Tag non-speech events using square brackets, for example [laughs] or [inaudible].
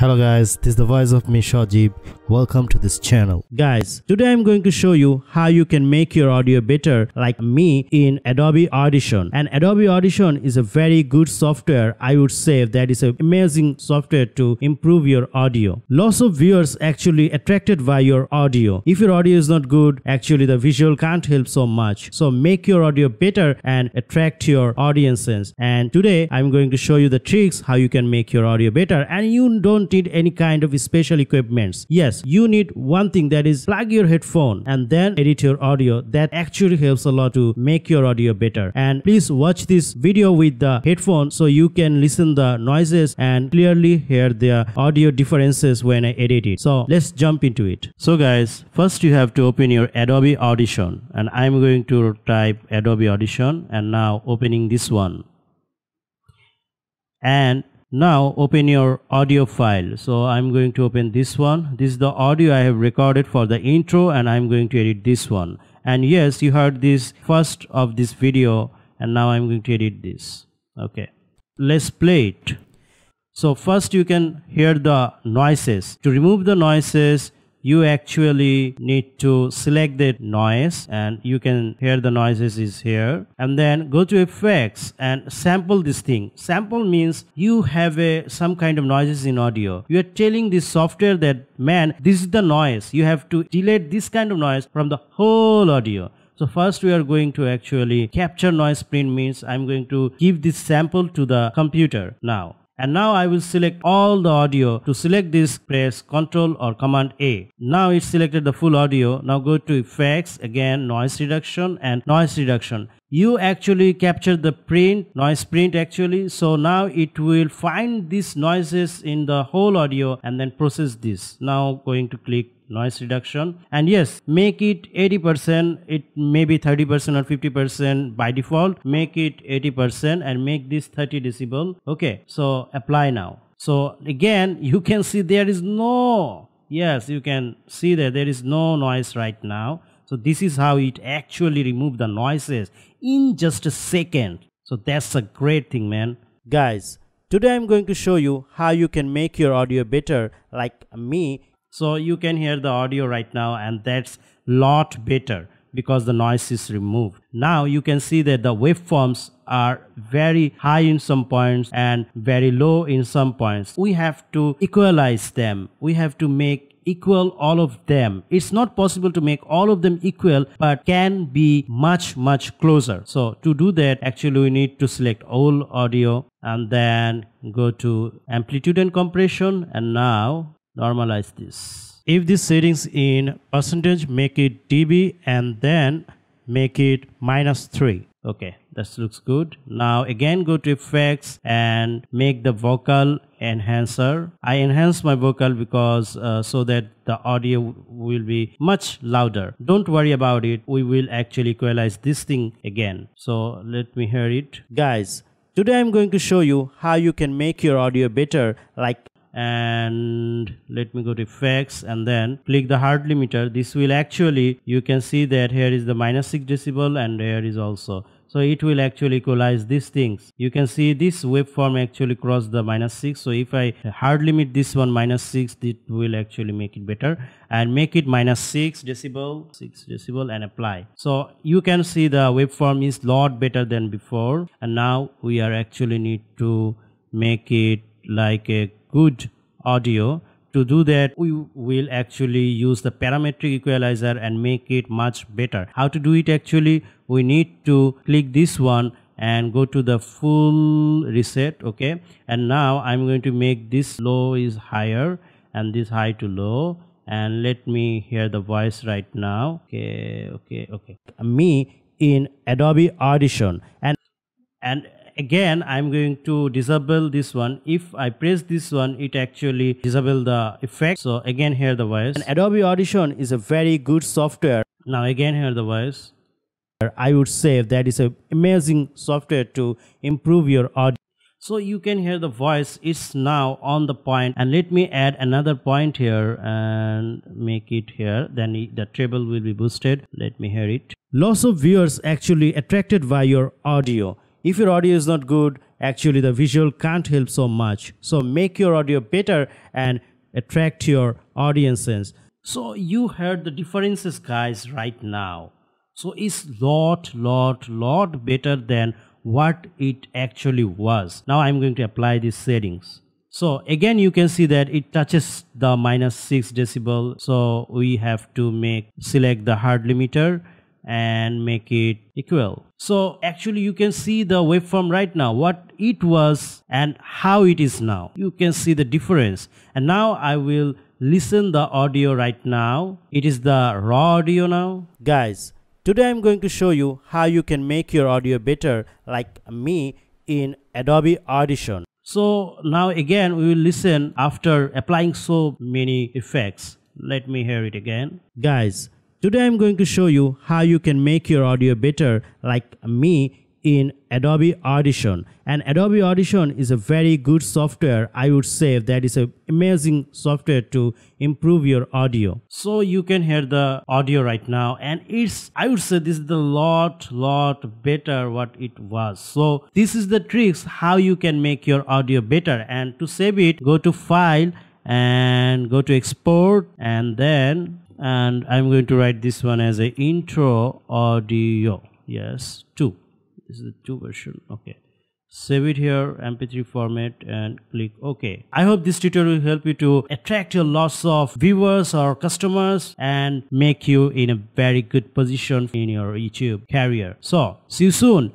Hello guys, this is the voice of me Shojib. Welcome to this channel. Guys, today I'm going to show you how you can make your audio better like me in Adobe Audition. And Adobe Audition is a very good software. I would say that is an amazing software to improve your audio. Lots of viewers actually attracted by your audio. If your audio is not good, actually the visual can't help so much. So make your audio better and attract your audiences. And today I'm going to show you the tricks how you can make your audio better and you don't need any kind of special equipments. Yes, you need one thing that is plug your headphone and then edit your audio. That actually helps a lot to make your audio better. And please watch this video with the headphone so you can listen the noises and clearly hear the audio differences when I edit it. So let's jump into it. So guys first you have to open your Adobe Audition. And I'm going to type Adobe Audition. And now opening this one. And now open your audio file. So i'm going to open this one. This is the audio i have recorded for the intro and i'm going to edit this one. And yes you heard this first of this video and now i'm going to edit this. Okay. Let's play it. So first you can hear the noises. To remove the noises you actually need to select the noise and you can hear the noises is here. And then go to effects and sample this thing. Sample means you have a some kind of noises in audio. You are telling this software that man this is the noise. You have to delete this kind of noise from the whole audio. So first we are going to actually capture noise print means I'm going to give this sample to the computer. Now and now I will select all the audio. To select this, press Ctrl or Command A. Now it's selected the full audio. Now go to Effects, again Noise Reduction and Noise Reduction. You actually capture the print, noise print actually. So now it will find these noises in the whole audio and then process this. Now going to click noise reduction. And yes make it 80% it may be 30% or 50% by default. Make it 80% and make this 30 decibel. Okay so apply now. So again [laughs] you can see there is no yes you can see that there is no noise right now. So this is how it actually remove the noises in just a second. So that's a great thing man. Guys today i'm going to show you how you can make your audio better like me so you can hear the audio right now and that's lot better because the noise is removed. Now you can see that the waveforms are very high in some points and very low in some points. We have to equalize them. We have to make equal all of them. It's not possible to make all of them equal but can be much much closer. So to do that actually we need to select all audio and then go to amplitude and compression and now normalize this. If the settings in percentage make it dB and then make it minus 3. Okay, that looks good. Now again go to effects and make the vocal enhancer. I enhance my vocal because uh, so that the audio will be much louder. Don't worry about it. We will actually equalize this thing again. So let me hear it. Guys, today I'm going to show you how you can make your audio better like and let me go to effects and then click the hard limiter. This will actually you can see that here is the minus 6 decibel and here is also. So it will actually equalize these things. You can see this waveform actually cross the minus 6 so if i hard limit this one minus 6 it will actually make it better and make it minus 6 decibel 6 decibel and apply. So you can see the waveform is lot better than before. And now we are actually need to make it like a good audio to do that we will actually use the parametric equalizer and make it much better. How to do it actually we need to click this one and go to the full reset okay? And now i'm going to make this low is higher and this high to low. And let me hear the voice right now. Okay okay okay. Me in adobe audition. And and again i'm going to disable this one. If i press this one it actually disable the effect. So again here the voice and adobe audition is a very good software. Now again here the voice i would say that is a amazing software to improve your audio so you can hear the voice. Is now on the point. And let me add another point here and make it here. Then the treble will be boosted. Let me hear it. Lots of viewers actually attracted by your audio if your audio is not good actually the visual can't help so much. So make your audio better and attract your audiences so you heard the differences guys right now. So it's lot lot lot better than what it actually was. Now i'm going to apply these settings. So again you can see that it touches the minus 6 decibel. So we have to make select the hard limiter and make it equal. So actually you can see the waveform right now what it was and how it is now. You can see the difference. And now i will listen the audio right now. It is the raw audio now. Guys today i'm going to show you how you can make your audio better like me in adobe audition. So now again we will listen after applying so many effects. Let me hear it again. Guys Today I'm going to show you how you can make your audio better like me in Adobe Audition. And Adobe Audition is a very good software I would say that is an amazing software to improve your audio. So you can hear the audio right now and it's I would say this is the lot lot better what it was. So this is the tricks how you can make your audio better. And to save it go to file and go to export and then and I'm going to write this one as a intro audio. Yes 2 this is the 2 version. Okay. Save it here mp3 format and click ok. I hope this tutorial will help you to attract your lots of viewers or customers and make you in a very good position in your youtube career. So see you soon